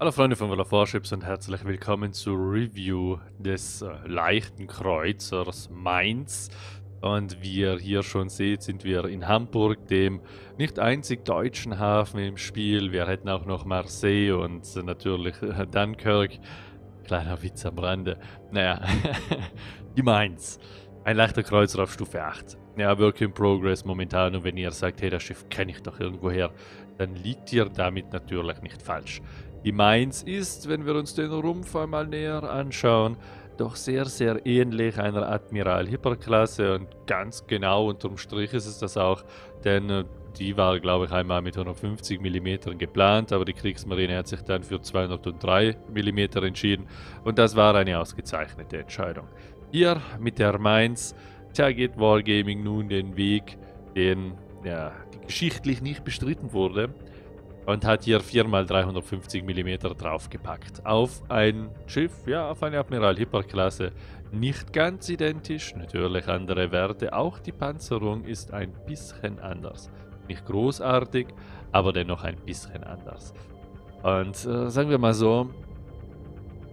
Hallo Freunde von Villa Warships und herzlich willkommen zur Review des äh, leichten Kreuzers Mainz. Und wie ihr hier schon seht, sind wir in Hamburg, dem nicht einzig deutschen Hafen im Spiel. Wir hätten auch noch Marseille und natürlich äh, Dunkirk. Kleiner Witz am Rande. Naja, die Mainz. Ein leichter Kreuzer auf Stufe 8. Ja, Work in Progress momentan. Und wenn ihr sagt, hey, das Schiff kenne ich doch irgendwoher, dann liegt ihr damit natürlich nicht falsch. Die Mainz ist, wenn wir uns den Rumpf einmal näher anschauen, doch sehr, sehr ähnlich einer Admiral Hyperklasse und ganz genau unterm Strich ist es das auch, denn äh, die war, glaube ich, einmal mit 150 mm geplant, aber die Kriegsmarine hat sich dann für 203 mm entschieden und das war eine ausgezeichnete Entscheidung. Hier mit der Mainz, tja, geht Wargaming nun den Weg, den ja, geschichtlich nicht bestritten wurde, und hat hier 4x350 mm draufgepackt. Auf ein Schiff, ja, auf eine Admiral Hyperklasse. Nicht ganz identisch, natürlich andere Werte. Auch die Panzerung ist ein bisschen anders. Nicht großartig, aber dennoch ein bisschen anders. Und äh, sagen wir mal so,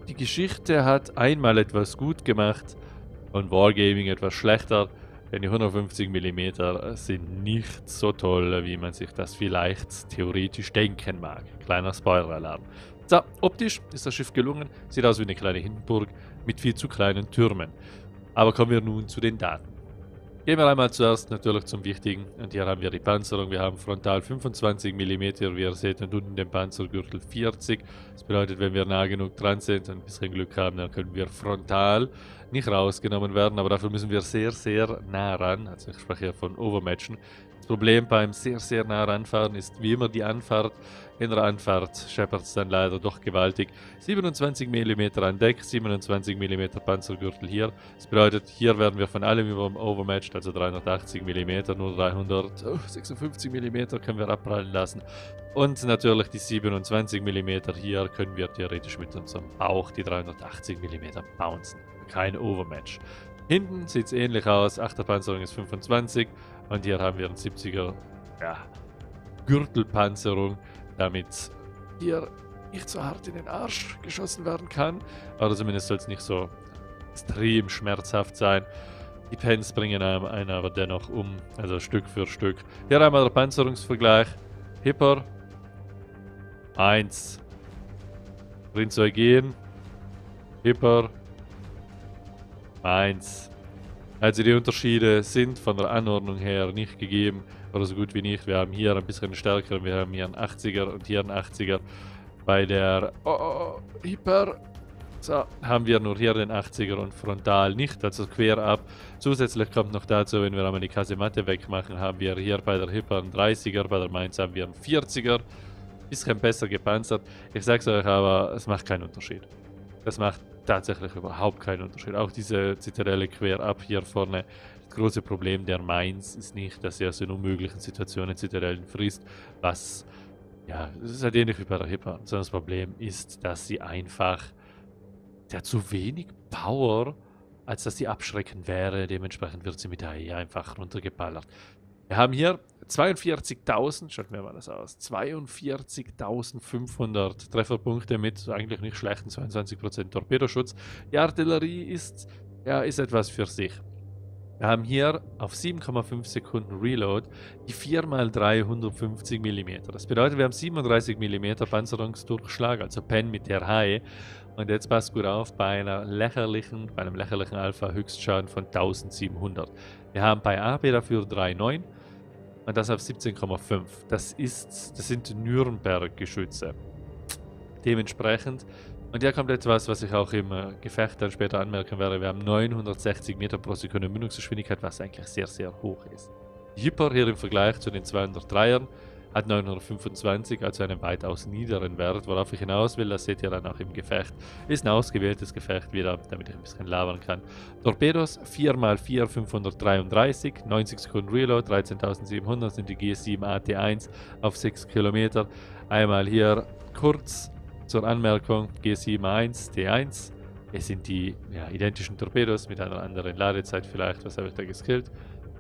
die Geschichte hat einmal etwas gut gemacht und Wargaming etwas schlechter. Denn die 150 mm sind nicht so toll, wie man sich das vielleicht theoretisch denken mag. Kleiner Spoiler-Alarm. So, optisch ist das Schiff gelungen. Sieht aus wie eine kleine Hindenburg mit viel zu kleinen Türmen. Aber kommen wir nun zu den Daten. Gehen wir einmal zuerst natürlich zum Wichtigen. Und hier haben wir die Panzerung. Wir haben frontal 25 mm, wie ihr seht, und unten den Panzergürtel 40. Das bedeutet, wenn wir nah genug dran sind und ein bisschen Glück haben, dann können wir frontal nicht rausgenommen werden. Aber dafür müssen wir sehr, sehr nah ran. Also ich spreche hier von Overmatchen. Das Problem beim sehr, sehr nah ranfahren ist wie immer die Anfahrt. In der Anfahrt scheppert es dann leider doch gewaltig. 27 mm an Deck, 27 mm Panzergürtel hier. Das bedeutet, hier werden wir von allem über overmatched, also 380 mm, nur 356 mm können wir abprallen lassen. Und natürlich die 27 mm hier können wir theoretisch mit unserem Bauch die 380 mm bouncen. Kein Overmatch. Hinten sieht es ähnlich aus, Achterpanzerung ist 25 und hier haben wir einen 70er ja, Gürtelpanzerung, damit hier nicht so hart in den Arsch geschossen werden kann. Oder zumindest soll es nicht so extrem schmerzhaft sein. Die Pens bringen einen aber dennoch um, also Stück für Stück. Hier einmal der Panzerungsvergleich. Hipper 1. Prinz Eugen. Hipper 1. Also die Unterschiede sind von der Anordnung her nicht gegeben oder so gut wie nicht. Wir haben hier ein bisschen stärker, wir haben hier einen 80er und hier einen 80er. Bei der oh, oh, oh, Hyper so, haben wir nur hier den 80er und frontal nicht, also quer ab. Zusätzlich kommt noch dazu, wenn wir einmal die Kasematte wegmachen, haben wir hier bei der Hyper einen 30er, bei der Mainz haben wir einen 40er. Bisschen besser gepanzert. Ich sag's euch aber, es macht keinen Unterschied. Das macht tatsächlich überhaupt keinen Unterschied. Auch diese Zitadelle quer ab hier vorne. Das große Problem der Mainz ist nicht, dass sie aus den unmöglichen Situationen Zitadellen frisst, was, ja, das ist halt ähnlich wie bei der Hipper, sondern das Problem ist, dass sie einfach, der zu wenig Power, als dass sie abschreckend wäre. Dementsprechend wird sie mit der AI einfach runtergeballert. Wir haben hier 42.000, schaut mir mal das aus, 42.500 Trefferpunkte mit eigentlich nicht schlechten 22% Torpedoschutz. Die Artillerie ist, ja, ist etwas für sich. Wir haben hier auf 7,5 Sekunden Reload die 4x350 mm. Das bedeutet, wir haben 37 mm Panzerungsdurchschlag, also Pen mit der High. Und jetzt passt gut auf, bei einer lächerlichen, bei einem lächerlichen Alpha Höchstschaden von 1700. Wir haben bei AB dafür 3,9 und das auf 17,5. Das ist, das sind Nürnberg-Geschütze. Dementsprechend, und hier kommt etwas, was ich auch im äh, Gefecht dann später anmerken werde, wir haben 960 Meter pro Sekunde Mündungsgeschwindigkeit, was eigentlich sehr, sehr hoch ist. Hyper hier im Vergleich zu den 203ern hat 925, also einen weitaus niederen Wert. Worauf ich hinaus will, das seht ihr dann auch im Gefecht. Ist ein ausgewähltes Gefecht wieder, damit ich ein bisschen labern kann. Torpedos 4x4 533, 90 Sekunden Reload, 13.700 sind die G7 AT1 auf 6 Kilometer. Einmal hier kurz zur Anmerkung, G7A1, T1. Es sind die ja, identischen Torpedos mit einer anderen Ladezeit vielleicht. Was habe ich da geskillt?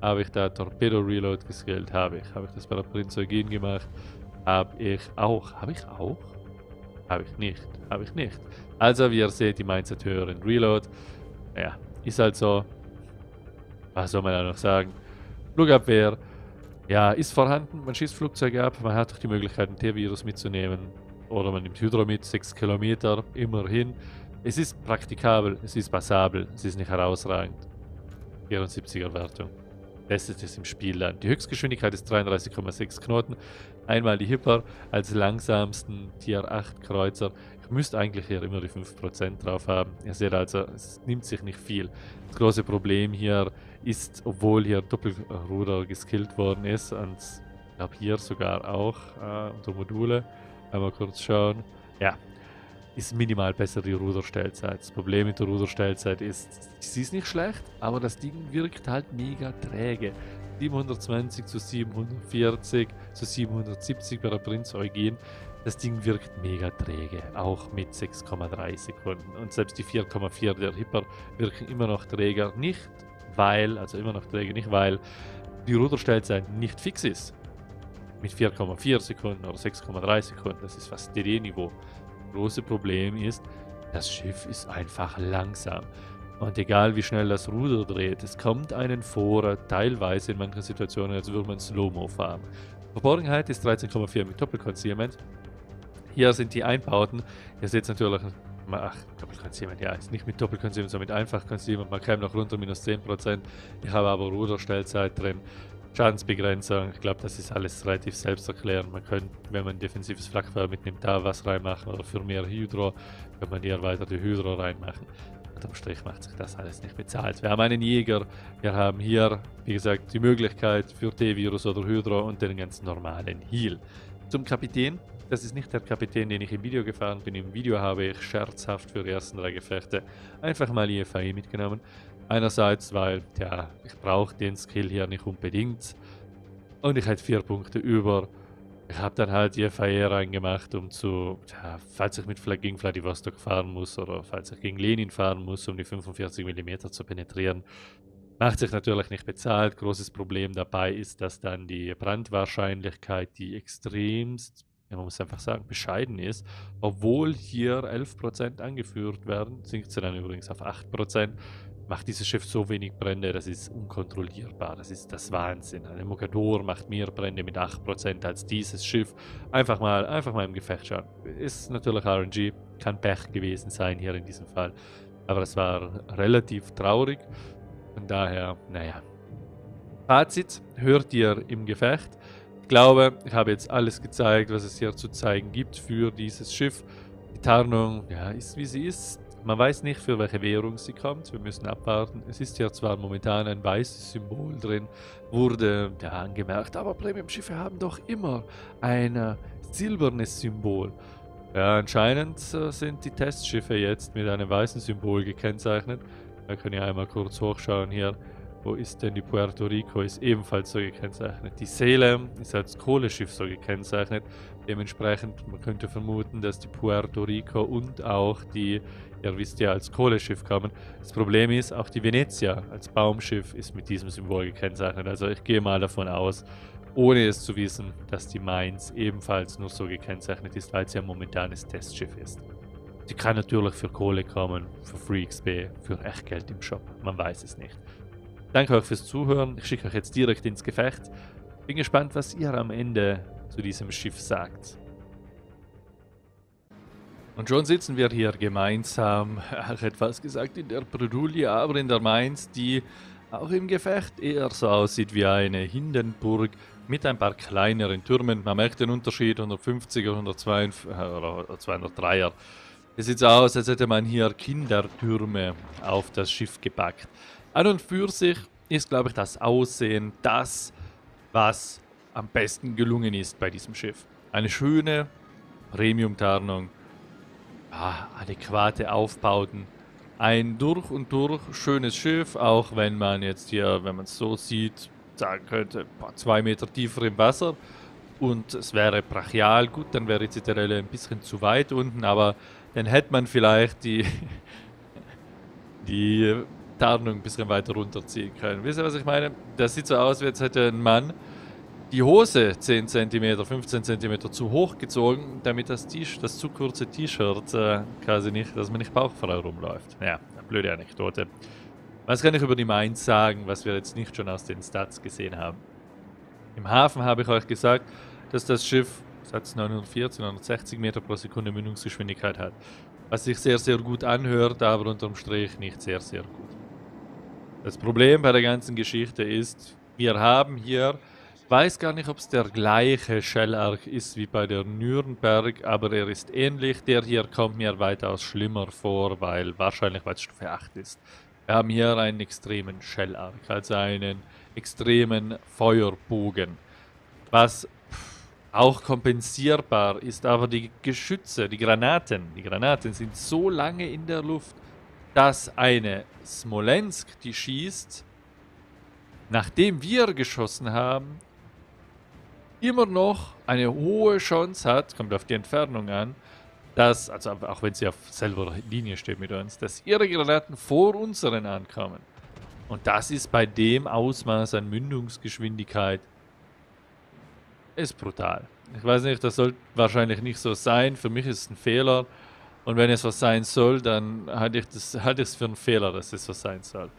Habe ich da Torpedo Reload geskillt? Habe ich. Habe ich das bei der Prinz Eugen gemacht? Habe ich auch. Habe ich auch? Habe ich nicht, habe ich nicht. Also, wie ihr seht, die Mainz hat höheren Reload. Ja, ist halt so. Was soll man da noch sagen? Flugabwehr, ja, ist vorhanden. Man schießt Flugzeuge ab, man hat auch die Möglichkeit, ein T-Virus mitzunehmen. Oder man nimmt Hydro mit, 6 Kilometer, immerhin. Es ist praktikabel, es ist passabel, es ist nicht herausragend. 74er Wertung. Bestes ist im Spiel dann. Die Höchstgeschwindigkeit ist 33,6 Knoten. Einmal die Hyper als langsamsten Tier 8 Kreuzer. Ich müsste eigentlich hier immer die 5% drauf haben. Ihr seht also, es nimmt sich nicht viel. Das große Problem hier ist, obwohl hier Doppelruder geskillt worden ist und ich glaube hier sogar auch äh, unter Module. Einmal kurz schauen. Ja, ist minimal besser die Ruderstellzeit. Das Problem mit der Ruderstellzeit ist, sie ist nicht schlecht, aber das Ding wirkt halt mega träge. 720 zu 740 zu 770 bei der Prinz Eugen. Das Ding wirkt mega träge, auch mit 6,3 Sekunden. Und selbst die 4,4 der Hipper wirken immer noch träger. Nicht weil, also immer noch träge, nicht weil die Ruderstellzeit nicht fix ist. Mit 4,4 Sekunden oder 6,3 Sekunden, das ist fast DD-Niveau große Problem ist, das Schiff ist einfach langsam. Und egal wie schnell das Ruder dreht, es kommt einen vor, teilweise in manchen Situationen, als würde man Slow-Mo fahren. Verborgenheit ist 13,4 mit Doppelconcealment. Hier sind die Einbauten. Ihr seht natürlich, ach, Doppelconcealment, ja, ist nicht mit Doppelconcealment, sondern mit Einfachconcealment. Man käme noch runter, minus 10%. Ich habe aber Ruderstellzeit drin. Schadensbegrenzung, ich glaube, das ist alles relativ selbsterklärend. Man könnte, wenn man defensives Flakfeuer mitnimmt, da was reinmachen oder für mehr Hydro, kann man hier weiter die Hydro reinmachen. Unterm Strich macht sich das alles nicht bezahlt. Wir haben einen Jäger, wir haben hier, wie gesagt, die Möglichkeit für T-Virus oder Hydro und den ganz normalen Heal. Zum Kapitän, das ist nicht der Kapitän, den ich im Video gefahren bin. Im Video habe ich scherzhaft für die ersten drei Gefechte einfach mal IFAE mitgenommen. Einerseits, weil, ja, ich brauche den Skill hier nicht unbedingt. Und ich hätte vier Punkte über. Ich habe dann halt die FAE reingemacht, um zu, ja, falls ich mit gegen Vladivostok fahren muss oder falls ich gegen Lenin fahren muss, um die 45 mm zu penetrieren. Macht sich natürlich nicht bezahlt. Großes Problem dabei ist, dass dann die Brandwahrscheinlichkeit, die extremst, man muss einfach sagen, bescheiden ist. Obwohl hier 11% angeführt werden, sinkt sie dann übrigens auf 8% macht dieses Schiff so wenig Brände, das ist unkontrollierbar. Das ist das Wahnsinn. Ein Mogador macht mehr Brände mit 8% als dieses Schiff. Einfach mal, einfach mal im Gefecht schauen. Ist natürlich RNG, kann Pech gewesen sein hier in diesem Fall. Aber es war relativ traurig. Von daher, naja. Fazit, hört ihr im Gefecht. Ich glaube, ich habe jetzt alles gezeigt, was es hier zu zeigen gibt für dieses Schiff. Die Tarnung, ja, ist wie sie ist. Man weiß nicht, für welche Währung sie kommt. Wir müssen abwarten. Es ist ja zwar momentan ein weißes Symbol drin, wurde ja angemerkt, aber Premium-Schiffe haben doch immer ein äh, silbernes Symbol. Ja, anscheinend äh, sind die Testschiffe jetzt mit einem weißen Symbol gekennzeichnet. Da können wir einmal kurz hochschauen hier. Wo ist denn die Puerto Rico? Ist ebenfalls so gekennzeichnet. Die Salem ist als Kohleschiff so gekennzeichnet. Dementsprechend, man könnte vermuten, dass die Puerto Rico und auch die ihr wisst ja, als Kohleschiff kommen. Das Problem ist, auch die Venezia als Baumschiff ist mit diesem Symbol gekennzeichnet. Also ich gehe mal davon aus, ohne es zu wissen, dass die Mainz ebenfalls nur so gekennzeichnet ist, weil sie ja momentanes Testschiff ist. Sie kann natürlich für Kohle kommen, für Free XP, für Echtgeld im Shop. Man weiß es nicht. Danke euch fürs Zuhören. Ich schicke euch jetzt direkt ins Gefecht. Bin gespannt, was ihr am Ende zu diesem Schiff sagt. Und schon sitzen wir hier gemeinsam, ach, etwas gesagt in der Bredouille, aber in der Mainz, die auch im Gefecht eher so aussieht wie eine Hindenburg mit ein paar kleineren Türmen. Man merkt den Unterschied, 150er, 152 oder 203er. Es sieht so aus, als hätte man hier Kindertürme auf das Schiff gepackt. An und für sich ist, glaube ich, das Aussehen das, was am besten gelungen ist bei diesem Schiff. Eine schöne Premium-Tarnung ja, adäquate Aufbauten. Ein durch und durch schönes Schiff, auch wenn man jetzt hier, wenn man es so sieht, sagen könnte, zwei Meter tiefer im Wasser und es wäre brachial. Gut, dann wäre die Zitadelle ein bisschen zu weit unten, aber dann hätte man vielleicht die, die Tarnung ein bisschen weiter runterziehen können. Wisst ihr, was ich meine? Das sieht so aus, als hätte ein Mann die Hose 10 cm, 15 cm zu hoch gezogen, damit das, das zu kurze T-Shirt äh, quasi nicht, dass man nicht bauchfrei rumläuft. Ja, blöde Anekdote. Was kann ich über die Mainz sagen, was wir jetzt nicht schon aus den Stats gesehen haben? Im Hafen habe ich euch gesagt, dass das Schiff Satz 940, 960 Meter pro Sekunde Mündungsgeschwindigkeit hat. Was sich sehr, sehr gut anhört, aber unterm Strich nicht sehr, sehr gut. Das Problem bei der ganzen Geschichte ist, wir haben hier, weiß gar nicht, ob es der gleiche Shell-Arc ist wie bei der Nürnberg, aber er ist ähnlich. Der hier kommt mir weitaus schlimmer vor, weil wahrscheinlich, weil es Stufe 8 ist. Wir haben hier einen extremen Shell-Arc, also einen extremen Feuerbogen, was auch kompensierbar ist, aber die Geschütze, die Granaten, die Granaten sind so lange in der Luft, dass eine Smolensk, die schießt, nachdem wir geschossen haben, immer noch eine hohe Chance hat, kommt auf die Entfernung an, dass, also auch wenn sie auf selber Linie steht mit uns, dass ihre Granaten vor unseren ankommen. Und das ist bei dem Ausmaß an Mündungsgeschwindigkeit ist brutal. Ich weiß nicht, das soll wahrscheinlich nicht so sein. Für mich ist es ein Fehler. Und wenn es so sein soll, dann halte ich, es für einen Fehler, dass es so sein soll.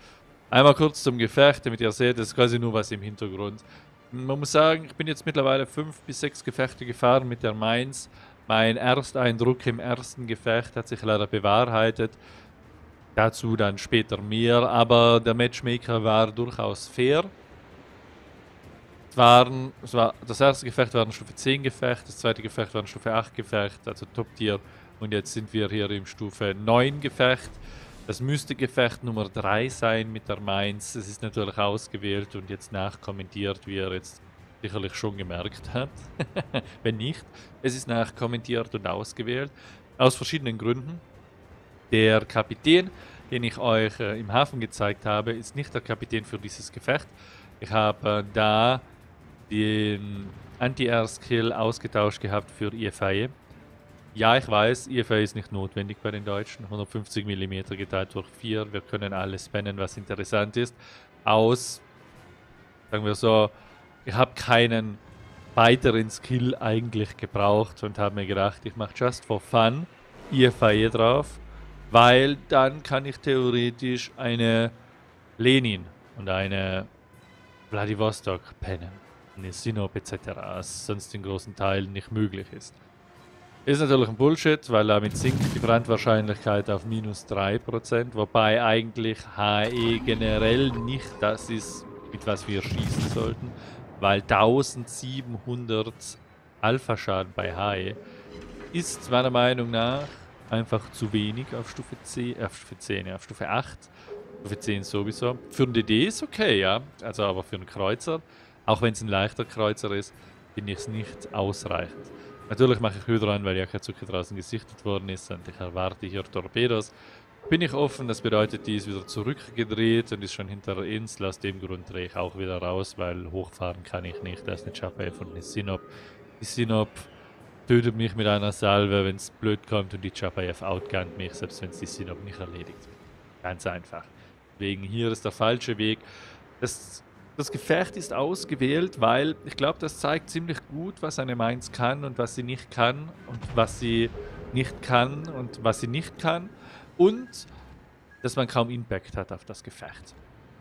Einmal kurz zum Gefecht, damit ihr seht, das ist quasi nur was im Hintergrund. Man muss sagen, ich bin jetzt mittlerweile fünf bis sechs Gefechte gefahren mit der Mainz. Mein Ersteindruck im ersten Gefecht hat sich leider bewahrheitet. Dazu dann später mehr, aber der Matchmaker war durchaus fair. Es waren, es war, das erste Gefecht war ein Stufe 10 Gefecht, das zweite Gefecht war ein Stufe 8 Gefecht, also Top-Tier. Und jetzt sind wir hier im Stufe 9 Gefecht. Das müsste Gefecht Nummer 3 sein mit der Mainz. Es ist natürlich ausgewählt und jetzt nachkommentiert, wie ihr jetzt sicherlich schon gemerkt habt. Wenn nicht, es ist nachkommentiert und ausgewählt. Aus verschiedenen Gründen. Der Kapitän, den ich euch äh, im Hafen gezeigt habe, ist nicht der Kapitän für dieses Gefecht. Ich habe äh, da den Anti-Air-Skill ausgetauscht gehabt für IFAE. Ja, ich weiß, IFA ist nicht notwendig bei den Deutschen. 150 mm geteilt durch 4. Wir können alles spannen, was interessant ist. Aus, sagen wir so, ich habe keinen weiteren Skill eigentlich gebraucht und habe mir gedacht, ich mache just for fun IFA drauf, weil dann kann ich theoretisch eine Lenin und eine Vladivostok pennen, eine Sinop etc., was sonst in großen Teilen nicht möglich ist. Ist natürlich ein Bullshit, weil damit sinkt die Brandwahrscheinlichkeit auf minus 3%, wobei eigentlich HE generell nicht das ist, mit was wir schießen sollten, weil 1700 Alpha-Schaden bei HE ist meiner Meinung nach einfach zu wenig auf Stufe 10, äh, auf Stufe 10, ja, auf Stufe 8, Stufe 10 sowieso. Für einen DD ist okay, ja, also aber für einen Kreuzer, auch wenn es ein leichter Kreuzer ist, finde ich es nicht ausreichend. Natürlich mache ich Hydro an, weil Yakazuki draußen gesichtet worden ist und ich erwarte hier Torpedos. Bin ich offen, das bedeutet, die ist wieder zurückgedreht und ist schon hinter der Insel. Aus dem Grund drehe ich auch wieder raus, weil hochfahren kann ich nicht. Da ist eine Chapaev und eine Sinop. Die Sinop tötet mich mit einer Salve, wenn es blöd kommt und die Chapaev outgunnt mich, selbst wenn es die Sinop nicht erledigt. Ganz einfach. Wegen hier ist der falsche Weg. Das das Gefecht ist ausgewählt, weil ich glaube, das zeigt ziemlich gut, was eine Mainz kann und was sie nicht kann und was sie nicht kann und was sie nicht kann und dass man kaum Impact hat auf das Gefecht.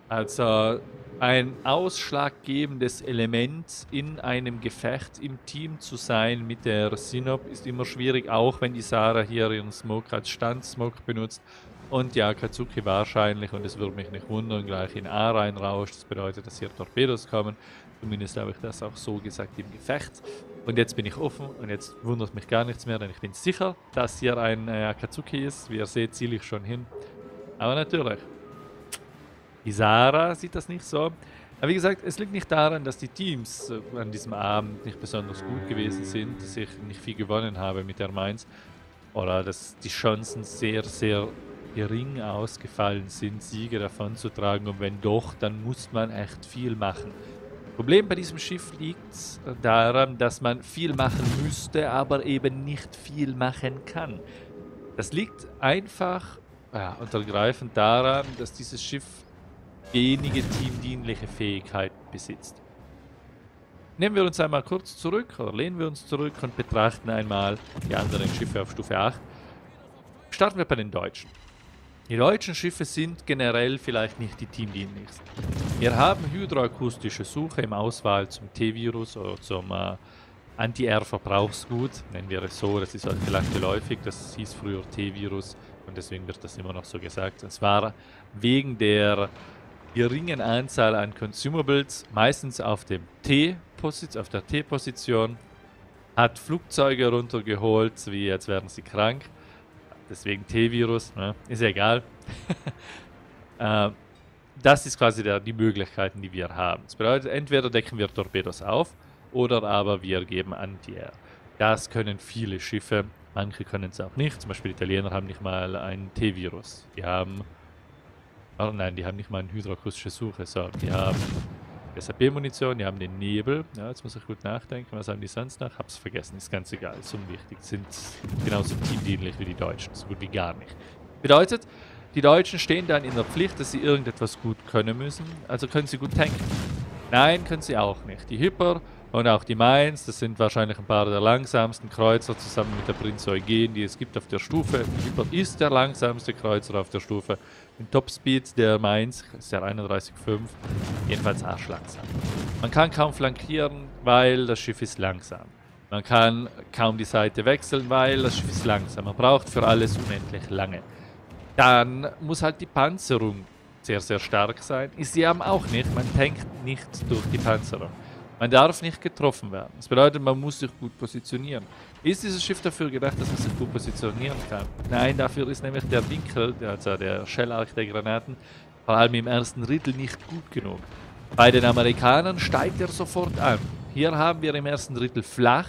Also ein ausschlaggebendes Element in einem Gefecht im Team zu sein mit der Sinop ist immer schwierig, auch wenn die Sarah hier ihren Smoke als Standsmoke benutzt und ja, Katsuki wahrscheinlich, und es würde mich nicht wundern, gleich in A reinrauscht. Das bedeutet, dass hier Torpedos kommen. Zumindest habe ich das auch so gesagt im Gefecht. Und jetzt bin ich offen und jetzt wundert mich gar nichts mehr, denn ich bin sicher, dass hier ein äh, Akatsuki ist. Wie ihr seht, ziele ich schon hin. Aber natürlich, Isara sieht das nicht so. Aber wie gesagt, es liegt nicht daran, dass die Teams äh, an diesem Abend nicht besonders gut gewesen sind, dass ich nicht viel gewonnen habe mit der Mainz. Oder dass die Chancen sehr, sehr gering ausgefallen sind, Siege davon zu tragen. Und wenn doch, dann muss man echt viel machen. Problem bei diesem Schiff liegt daran, dass man viel machen müsste, aber eben nicht viel machen kann. Das liegt einfach ja, untergreifend daran, dass dieses Schiff wenige teamdienliche Fähigkeiten besitzt. nehmen wir uns einmal kurz zurück oder lehnen wir uns zurück und betrachten einmal die anderen Schiffe auf Stufe 8. Starten wir bei den Deutschen. Die deutschen Schiffe sind generell vielleicht nicht die teamdienlichsten. Wir haben hydroakustische Suche im Auswahl zum T-Virus oder zum äh, Anti-R-Verbrauchsgut, nennen wir es so, das ist halt vielleicht geläufig, das hieß früher T-Virus und deswegen wird das immer noch so gesagt. Und zwar wegen der geringen Anzahl an Consumables, meistens auf dem T auf der T-Position, hat Flugzeuge runtergeholt, wie jetzt werden sie krank deswegen T-Virus, ne? ist ja egal. äh, das ist quasi der, die Möglichkeiten, die wir haben. Das bedeutet, entweder decken wir Torpedos auf oder aber wir geben Anti-Air. Das können viele Schiffe, manche können es auch nicht. Zum Beispiel Italiener haben nicht mal ein T-Virus. Die haben, oh nein, die haben nicht mal eine hydroakustische Suche. So, die haben SAP-Munition, die haben den Nebel. Ja, jetzt muss ich gut nachdenken, was haben die sonst noch? Hab's vergessen, ist ganz egal, ist unwichtig. Sind genauso teamdienlich wie die Deutschen, so gut wie gar nicht. Bedeutet, die Deutschen stehen dann in der Pflicht, dass sie irgendetwas gut können müssen. Also können sie gut tanken. Nein, können sie auch nicht. Die Hyper und auch die Mainz, das sind wahrscheinlich ein paar der langsamsten Kreuzer zusammen mit der Prinz Eugen, die es gibt auf der Stufe. Die Hyper ist der langsamste Kreuzer auf der Stufe. Den Topspeed der Mainz ist der 31,5. Jedenfalls arschlangsam. Man kann kaum flankieren, weil das Schiff ist langsam. Man kann kaum die Seite wechseln, weil das Schiff ist langsam. Man braucht für alles unendlich lange. Dann muss halt die Panzerung sehr, sehr stark sein. Ist sie aber auch nicht. Man tankt nicht durch die Panzerung. Man darf nicht getroffen werden. Das bedeutet, man muss sich gut positionieren. Ist dieses Schiff dafür gedacht, dass man sich gut positionieren kann? Nein, dafür ist nämlich der Winkel, also der Shell-Arc der Granaten, vor allem im ersten Drittel nicht gut genug. Bei den Amerikanern steigt er sofort an. Hier haben wir im ersten Drittel flach,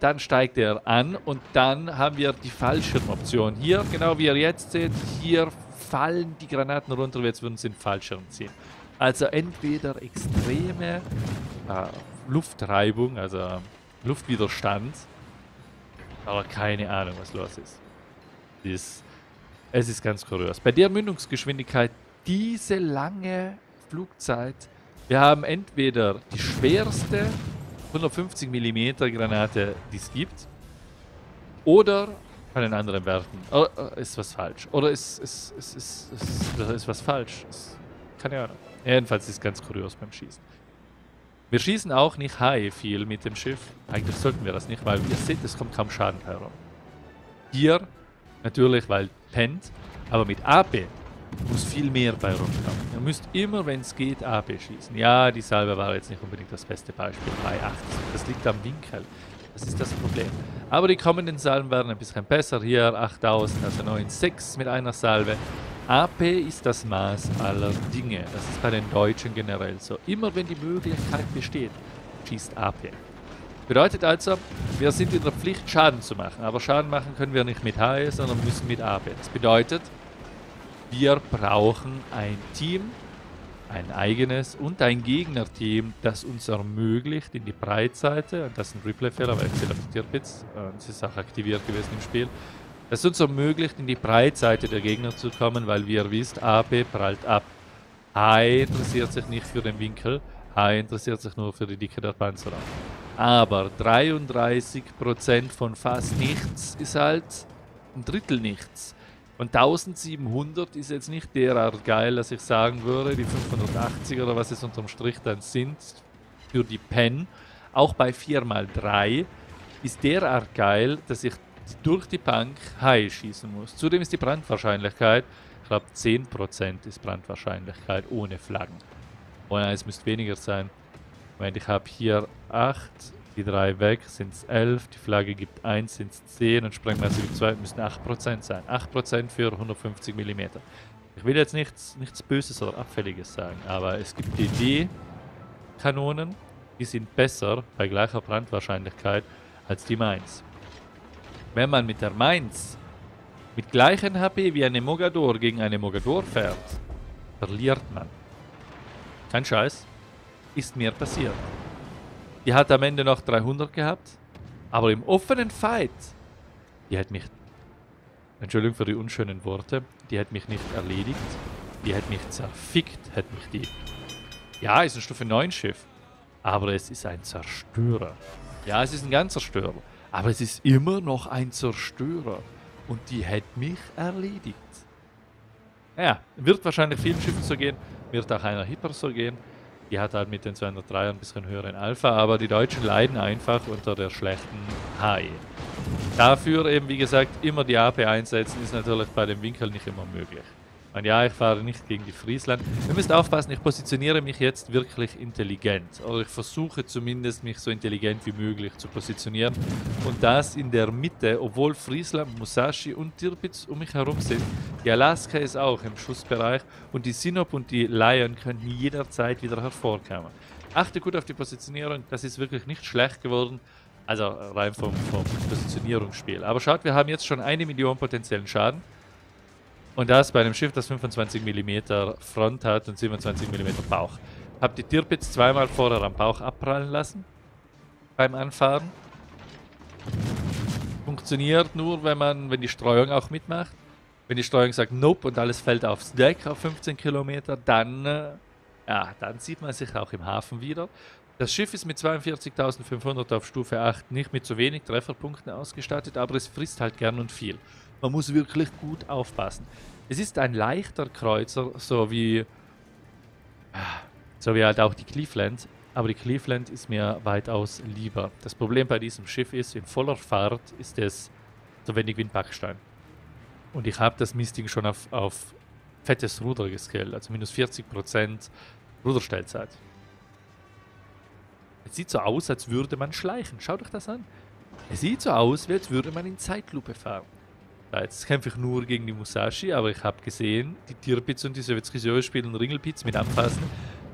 dann steigt er an und dann haben wir die Fallschirmoption. Hier, genau wie ihr jetzt seht, hier fallen die Granaten runter, jetzt würden sie den Fallschirm ziehen. Also entweder extreme äh, Luftreibung, also Luftwiderstand, aber keine Ahnung, was los ist. ist. Es ist ganz kurios. Bei der Mündungsgeschwindigkeit, diese lange Flugzeit, wir haben entweder die schwerste 150 mm Granate, die es gibt, oder bei den anderen Werten. Oh, ist was falsch. Oder ist, ist, ist, ist, ist, ist was falsch. Ist, keine Ahnung. Jedenfalls ist es ganz kurios beim Schießen. Wir schießen auch nicht high viel mit dem Schiff. Eigentlich sollten wir das nicht, weil ihr seht, es kommt kaum Schaden herum. Hier natürlich, weil pennt, aber mit AP muss viel mehr bei rumkommen. Ihr müsst immer, wenn es geht, AP schießen. Ja, die Salve war jetzt nicht unbedingt das beste Beispiel bei 8. Das liegt am Winkel. Das ist das Problem. Aber die kommenden Salven werden ein bisschen besser. Hier 8000, also 9,6 mit einer Salve. AP ist das Maß aller Dinge. Das ist bei den Deutschen generell so. Immer wenn die Möglichkeit besteht, schießt AP. Bedeutet also, wir sind in der Pflicht, Schaden zu machen. Aber Schaden machen können wir nicht mit HE, sondern müssen mit AP. Das bedeutet, wir brauchen ein Team, ein eigenes und ein Gegnerteam, das uns ermöglicht, in die Breitseite, das ist ein Replay-Fehler, weil ich selektiert bin, es ist auch aktiviert gewesen im Spiel, es uns ermöglicht, in die Breitseite der Gegner zu kommen, weil wie ihr wisst, AB prallt ab. HE interessiert sich nicht für den Winkel, HE interessiert sich nur für die Dicke der Panzerung. Aber 33% von fast nichts ist halt ein Drittel nichts. Und 1700 ist jetzt nicht derart geil, dass ich sagen würde, die 580 oder was es unterm Strich dann sind, für die Pen, auch bei 4x3, ist derart geil, dass ich durch die Bank high schießen muss. Zudem ist die Brandwahrscheinlichkeit, ich glaube 10% ist Brandwahrscheinlichkeit ohne Flaggen. Oh nein, es müsste weniger sein. Moment, ich habe hier 8, die 3 weg, sind es 11, die Flagge gibt 1, sind es 10 und Sprengmasse gibt 2, müssten 8% sein. 8% für 150 mm. Ich will jetzt nichts, nichts Böses oder Abfälliges sagen, aber es gibt DD-Kanonen, die sind besser bei gleicher Brandwahrscheinlichkeit als die Mainz. Wenn man mit der Mainz mit gleichen HP wie eine Mogador gegen eine Mogador fährt, verliert man. Kein Scheiß. Ist mir passiert. Die hat am Ende noch 300 gehabt, aber im offenen Fight, die hat mich, Entschuldigung für die unschönen Worte, die hat mich nicht erledigt, die hat mich zerfickt, hat mich die. Ja, ist ein Stufe 9 Schiff, aber es ist ein Zerstörer. Ja, es ist ein ganz Zerstörer, aber es ist immer noch ein Zerstörer. Und die hätte mich erledigt. Naja, wird wahrscheinlich vielen Schiffen so gehen, wird auch einer Hyper so ggehen. Die hat halt mit den 203 ein bisschen höheren Alpha, aber die Deutschen leiden einfach unter der schlechten HE. Dafür eben, wie gesagt, immer die AP einsetzen, ist natürlich bei dem Winkel nicht immer möglich. Und ja, ich fahre nicht gegen die Friesland. Ihr müsst aufpassen, ich positioniere mich jetzt wirklich intelligent. Oder ich versuche zumindest, mich so intelligent wie möglich zu positionieren. Und das in der Mitte, obwohl Friesland, Musashi und Tirpitz um mich herum sind. Die Alaska ist auch im Schussbereich. Und die Sinop und die Lion können jederzeit wieder hervorkommen. Achte gut auf die Positionierung, das ist wirklich nicht schlecht geworden. Also rein vom, vom Positionierungsspiel. Aber schaut, wir haben jetzt schon eine Million potenziellen Schaden. Und das bei einem Schiff, das 25 mm Front hat und 27 mm Bauch. Hab die Tirpitz zweimal vorher am Bauch abprallen lassen. Beim Anfahren. Funktioniert nur, wenn man, wenn die Streuung auch mitmacht. Wenn die Streuung sagt Nope und alles fällt aufs Deck auf 15 Kilometer, dann, äh, ja, dann sieht man sich auch im Hafen wieder. Das Schiff ist mit 42.500 auf Stufe 8 nicht mit so wenig Trefferpunkten ausgestattet, aber es frisst halt gern und viel. Man muss wirklich gut aufpassen. Es ist ein leichter Kreuzer, so wie, so wie halt auch die Cleveland. Aber die Cleveland ist mir weitaus lieber. Das Problem bei diesem Schiff ist, in voller Fahrt ist es so wenig wie ein Backstein. Und ich habe das Mistding schon auf, auf fettes Ruder gescaled, also minus 40% Ruderstellzeit. Es sieht so aus, als würde man schleichen. Schaut euch das an. Es sieht so aus, als würde man in Zeitlupe fahren. Jetzt kämpfe ich nur gegen die Musashi, aber ich habe gesehen, die Tirpitz und die Sowjetski Soyuz spielen Ringelpitz mit Anfassen.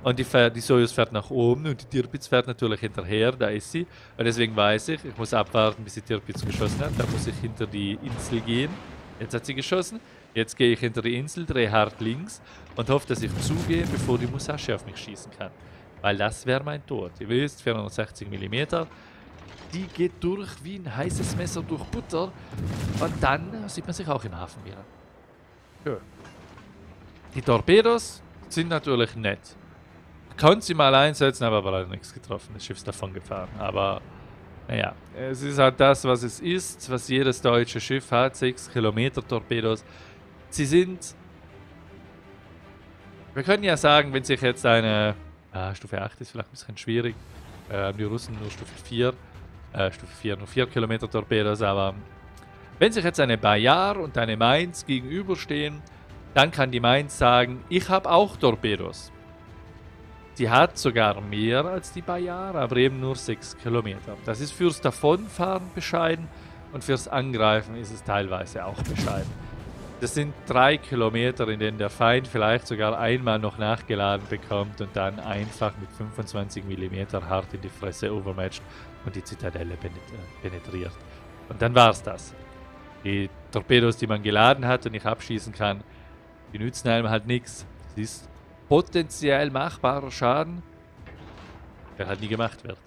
Und die, die Soyuz fährt nach oben und die Tirpitz fährt natürlich hinterher, da ist sie. Und deswegen weiß ich, ich muss abwarten, bis die Tirpitz geschossen hat. Da muss ich hinter die Insel gehen. Jetzt hat sie geschossen. Jetzt gehe ich hinter die Insel, drehe hart links und hoffe, dass ich zugehe, bevor die Musashi auf mich schießen kann. Weil das wäre mein Tod. Ihr wisst, 460 mm die geht durch wie ein heißes Messer durch Butter. Und dann sieht man sich auch im Hafen wieder. Ja. Die Torpedos sind natürlich nett. Kann sie mal einsetzen, aber leider nichts getroffen. Das Schiff ist davon gefahren. Aber naja, es ist halt das, was es ist, was jedes deutsche Schiff hat. 6 Kilometer Torpedos. Sie sind... Wir können ja sagen, wenn sich jetzt eine... Ah, Stufe 8 ist vielleicht ein bisschen schwierig. Äh, die Russen nur Stufe 4 äh, Stufe 4 nur 4 Kilometer Torpedos, aber wenn sich jetzt eine Bayard und eine Mainz gegenüberstehen, dann kann die Mainz sagen, ich habe auch Torpedos. Sie hat sogar mehr als die Bayard, aber eben nur 6 Kilometer. Das ist fürs Davonfahren bescheiden und fürs Angreifen ist es teilweise auch bescheiden. Das sind drei Kilometer, in denen der Feind vielleicht sogar einmal noch nachgeladen bekommt und dann einfach mit 25 mm hart in die Fresse overmatcht und die Zitadelle penetriert. Und dann war es das. Die Torpedos, die man geladen hat und ich abschießen kann, die nützen einem halt nichts. Es ist potenziell machbarer Schaden, der halt nie gemacht wird.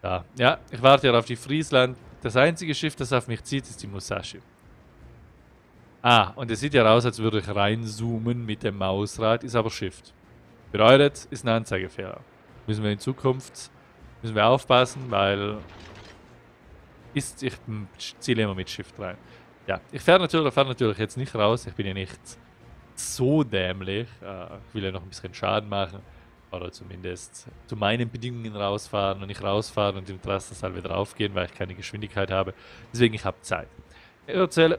Da. Ja, ich warte ja auf die Friesland. Das einzige Schiff, das auf mich zieht, ist die Musashi. Ah, und es sieht ja aus, als würde ich reinzoomen mit dem Mausrad, ist aber Shift. Bedeutet, ist ein Anzeigefehler müssen wir in Zukunft müssen wir aufpassen, weil ist, ich ziele immer mit Shift rein. Ja, ich fahre natürlich, fahr natürlich jetzt nicht raus, ich bin ja nicht so dämlich. Äh, ich will ja noch ein bisschen Schaden machen. Oder zumindest zu meinen Bedingungen rausfahren und nicht rausfahren und im Trassensaal wieder aufgehen, weil ich keine Geschwindigkeit habe. Deswegen, ich habe Zeit. Ich erzähle,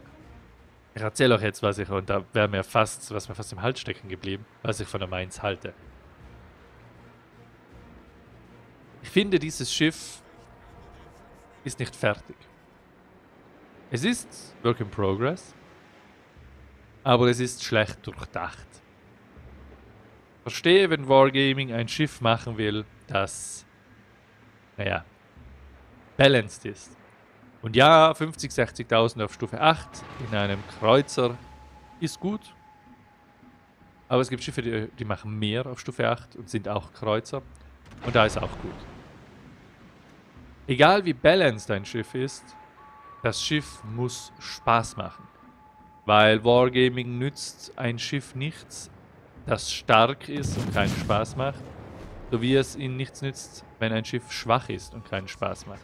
ich erzähle euch jetzt, was ich, und da wäre mir fast, was mir fast im Hals stecken geblieben, was ich von der Mainz halte. Ich finde, dieses Schiff ist nicht fertig. Es ist Work in Progress, aber es ist schlecht durchdacht. Verstehe, wenn Wargaming ein Schiff machen will, das, naja, balanced ist. Und ja, 50, 60.000 auf Stufe 8 in einem Kreuzer ist gut. Aber es gibt Schiffe, die, die machen mehr auf Stufe 8 und sind auch Kreuzer. Und da ist auch gut. Egal wie balanced dein Schiff ist, das Schiff muss Spaß machen. Weil Wargaming nützt ein Schiff nichts, das stark ist und keinen Spaß macht. so wie es ihnen nichts nützt, wenn ein Schiff schwach ist und keinen Spaß macht.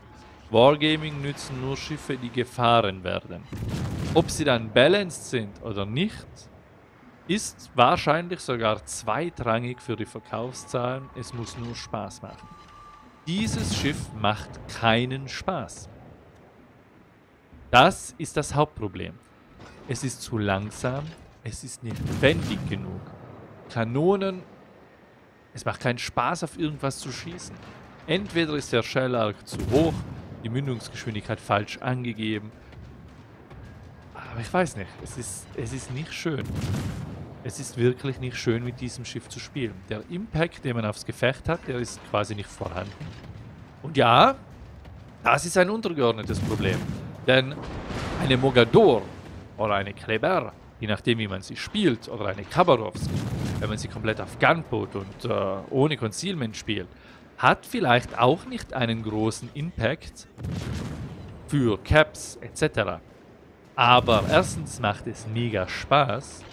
Wargaming nützen nur Schiffe, die gefahren werden. Ob sie dann balanced sind oder nicht, ist wahrscheinlich sogar zweitrangig für die Verkaufszahlen. Es muss nur Spaß machen. Dieses Schiff macht keinen Spaß. Das ist das Hauptproblem. Es ist zu langsam, es ist nicht wendig genug. Kanonen, es macht keinen Spaß auf irgendwas zu schießen. Entweder ist der Shellark zu hoch, die Mündungsgeschwindigkeit falsch angegeben. Aber ich weiß nicht, es ist, es ist nicht schön. Es ist wirklich nicht schön, mit diesem Schiff zu spielen. Der Impact, den man aufs Gefecht hat, der ist quasi nicht vorhanden. Und ja, das ist ein untergeordnetes Problem. Denn eine Mogador oder eine Kleber, je nachdem wie man sie spielt, oder eine Khabarovsk, wenn man sie komplett auf Gunboat und äh, ohne Concealment spielt, hat vielleicht auch nicht einen großen Impact für Caps etc. Aber erstens macht es mega Spaß.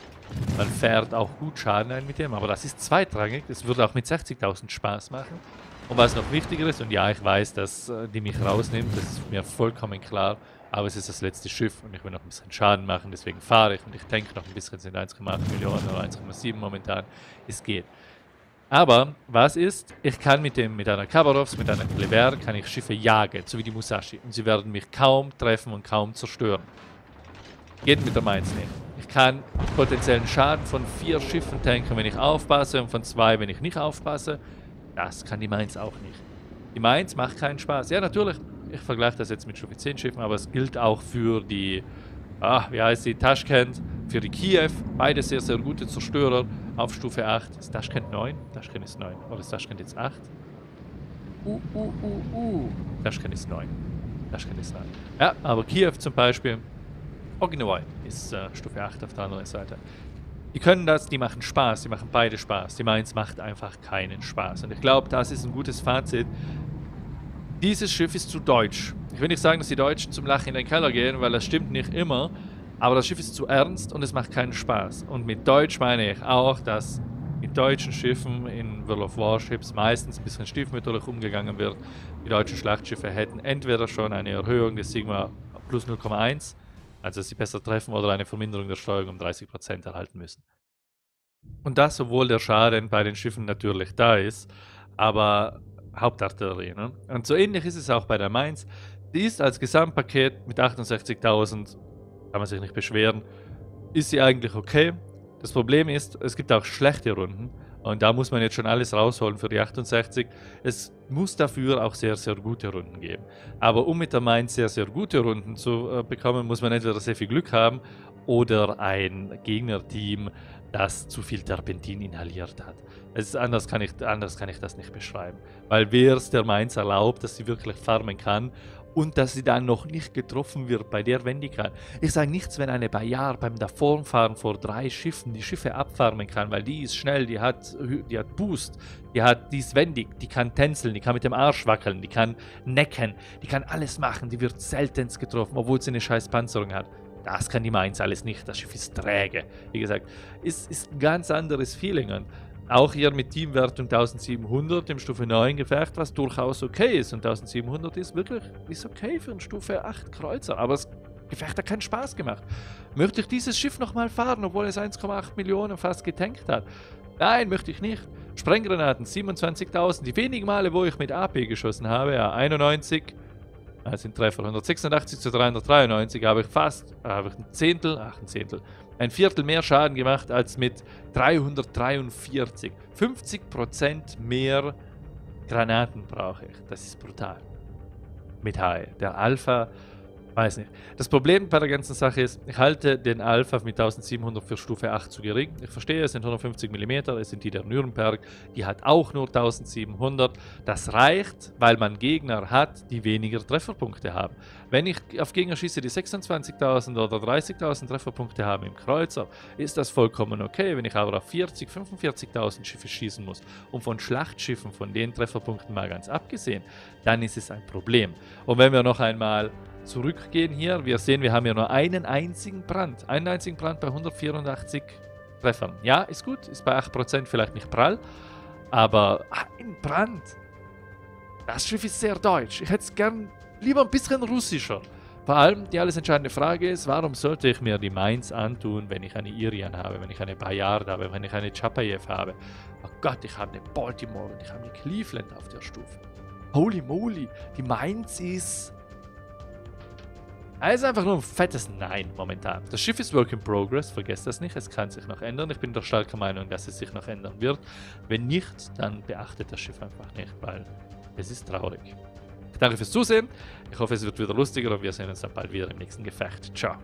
Man fährt auch gut Schaden ein mit dem, aber das ist zweitrangig. Das würde auch mit 60.000 Spaß machen. Und was noch wichtiger ist, und ja, ich weiß, dass äh, die mich rausnimmt, das ist mir vollkommen klar, aber es ist das letzte Schiff und ich will noch ein bisschen Schaden machen, deswegen fahre ich und ich denke noch ein bisschen, sind 1,8 Millionen oder 1,7 momentan. Es geht. Aber was ist, ich kann mit, dem, mit einer Kabarovs, mit einer Kleber, kann ich Schiffe jagen, so wie die Musashi. Und sie werden mich kaum treffen und kaum zerstören. Geht mit der Mainz nicht. Kann potenziellen Schaden von vier Schiffen tanken, wenn ich aufpasse, und von zwei, wenn ich nicht aufpasse. Das kann die Mainz auch nicht. Die Mainz macht keinen Spaß. Ja, natürlich, ich vergleiche das jetzt mit Stufe 10 Schiffen, aber es gilt auch für die, ah, wie heißt die, Taschkent, für die Kiew. Beide sehr, sehr gute Zerstörer auf Stufe 8. Ist Taschkent 9? Taschkent ist 9. Oder ist Taschkent jetzt 8? Uh, uh, uh, uh. Taschkent ist 9. Taschkent ist 9. Ja, aber Kiew zum Beispiel, Ognewoy ist äh, Stufe 8 auf der anderen Seite. Die können das, die machen Spaß, die machen beide Spaß. Die Mainz macht einfach keinen Spaß. Und ich glaube, das ist ein gutes Fazit. Dieses Schiff ist zu deutsch. Ich will nicht sagen, dass die Deutschen zum Lachen in den Keller gehen, weil das stimmt nicht immer. Aber das Schiff ist zu ernst und es macht keinen Spaß. Und mit Deutsch meine ich auch, dass mit deutschen Schiffen in World of Warships meistens ein bisschen stiefmütterlich umgegangen wird. Die deutschen Schlachtschiffe hätten entweder schon eine Erhöhung des Sigma plus 0,1, also dass sie besser treffen, oder eine Verminderung der Steuerung um 30% erhalten müssen. Und das, obwohl der Schaden bei den Schiffen natürlich da ist, aber Hauptartillerie. Ne? Und so ähnlich ist es auch bei der Mainz. Die ist als Gesamtpaket mit 68.000 kann man sich nicht beschweren. Ist sie eigentlich okay? Das Problem ist, es gibt auch schlechte Runden. Und da muss man jetzt schon alles rausholen für die 68. Es muss dafür auch sehr, sehr gute Runden geben. Aber um mit der Mainz sehr, sehr gute Runden zu äh, bekommen, muss man entweder sehr viel Glück haben oder ein Gegnerteam, das zu viel Terpentin inhaliert hat. Es anders, kann ich, anders kann ich das nicht beschreiben. Weil wer es der Mainz erlaubt, dass sie wirklich farmen kann und dass sie dann noch nicht getroffen wird bei der Wendigkeit. Ich sage nichts, wenn eine Bayard beim Davonfahren vor drei Schiffen die Schiffe abfarmen kann, weil die ist schnell, die hat, die hat Boost, die, hat, die ist wendig, die kann tänzeln, die kann mit dem Arsch wackeln, die kann necken, die kann alles machen, die wird seltenst getroffen, obwohl sie eine scheiß Panzerung hat. Das kann die Mainz alles nicht, das Schiff ist träge. Wie gesagt, ist, ist ein ganz anderes Feeling. Und auch hier mit Teamwertung 1700 im Stufe 9 Gefecht, was durchaus okay ist. Und 1700 ist wirklich ist okay für einen Stufe 8 Kreuzer. Aber das Gefecht hat keinen Spaß gemacht. Möchte ich dieses Schiff nochmal fahren, obwohl es 1,8 Millionen fast getankt hat? Nein, möchte ich nicht. Sprenggranaten 27.000. Die wenigen Male, wo ich mit AP geschossen habe, ja, 91. Das sind Treffer. 186 zu 393 habe ich fast, habe ich ein Zehntel, ach ein Zehntel, ein Viertel mehr Schaden gemacht als mit 343. 50% mehr Granaten brauche ich. Das ist brutal. Mit HE. Der Alpha Weiß nicht. Das Problem bei der ganzen Sache ist, ich halte den Alpha mit 1700 für Stufe 8 zu gering. Ich verstehe, es sind 150 mm, es sind die der Nürnberg, die hat auch nur 1700. Das reicht, weil man Gegner hat, die weniger Trefferpunkte haben. Wenn ich auf Gegner schieße, die 26.000 oder 30.000 Trefferpunkte haben im Kreuzer, ist das vollkommen okay. Wenn ich aber auf 40.000, 45.000 Schiffe schießen muss und von Schlachtschiffen, von den Trefferpunkten mal ganz abgesehen, dann ist es ein Problem. Und wenn wir noch einmal zurückgehen hier. Wir sehen, wir haben ja nur einen einzigen Brand. Einen einzigen Brand bei 184 Treffern. Ja, ist gut, ist bei 8% vielleicht nicht prall. Aber ah, in Brand. Das Schiff ist sehr deutsch. Ich hätte es gern lieber ein bisschen russischer. Vor allem die alles entscheidende Frage ist, warum sollte ich mir die Mainz antun, wenn ich eine Irian habe, wenn ich eine Bayard habe, wenn ich eine Chapayev habe? Oh Gott, ich habe eine Baltimore und ich habe eine Cleveland auf der Stufe. Holy moly, die Mainz ist... Ist einfach nur ein fettes Nein momentan. Das Schiff ist Work in Progress, vergesst das nicht, es kann sich noch ändern. Ich bin der starken Meinung, dass es sich noch ändern wird. Wenn nicht, dann beachtet das Schiff einfach nicht, weil es ist traurig. Danke fürs Zusehen. Ich hoffe, es wird wieder lustiger und wir sehen uns dann bald wieder im nächsten Gefecht. Ciao.